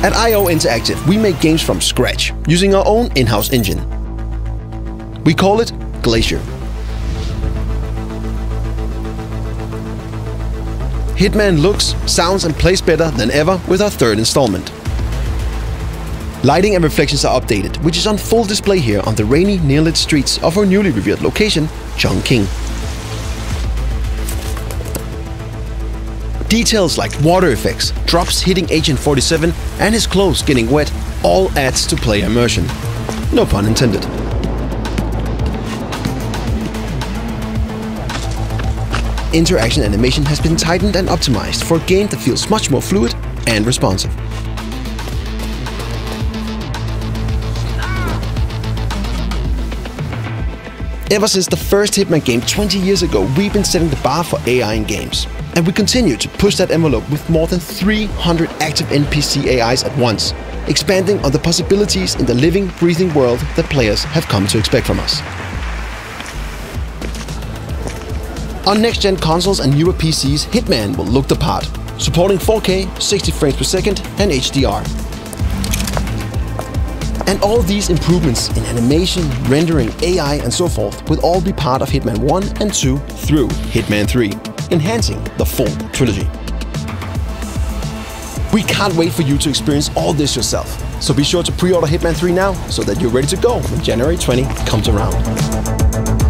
At IO Interactive, we make games from scratch, using our own in-house engine. We call it Glacier. Hitman looks, sounds and plays better than ever with our third installment. Lighting and reflections are updated, which is on full display here on the rainy, near-lit streets of our newly revealed location, Chongqing. Details like water effects, drops hitting Agent 47 and his clothes getting wet all adds to player immersion. No pun intended. Interaction animation has been tightened and optimized for a game that feels much more fluid and responsive. Ever since the first Hitman game 20 years ago, we've been setting the bar for AI in games. And we continue to push that envelope with more than 300 active NPC AIs at once, expanding on the possibilities in the living, breathing world that players have come to expect from us. On next-gen consoles and newer PCs, Hitman will look the part, supporting 4K, 60 frames per second and HDR. And all these improvements in animation, rendering, AI and so forth will all be part of Hitman 1 and 2 through Hitman 3, enhancing the full trilogy. We can't wait for you to experience all this yourself, so be sure to pre-order Hitman 3 now so that you're ready to go when January 20 comes around.